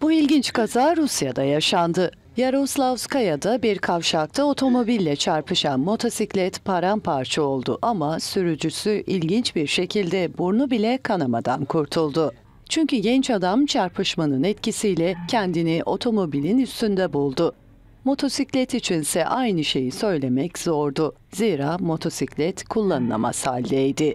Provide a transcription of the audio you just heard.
Bu ilginç kaza Rusya'da yaşandı. Yaroslavskaya'da bir kavşakta otomobille çarpışan motosiklet paramparça oldu ama sürücüsü ilginç bir şekilde burnu bile kanamadan kurtuldu. Çünkü genç adam çarpışmanın etkisiyle kendini otomobilin üstünde buldu. Motosiklet içinse aynı şeyi söylemek zordu. Zira motosiklet kullanılamaz haldeydi.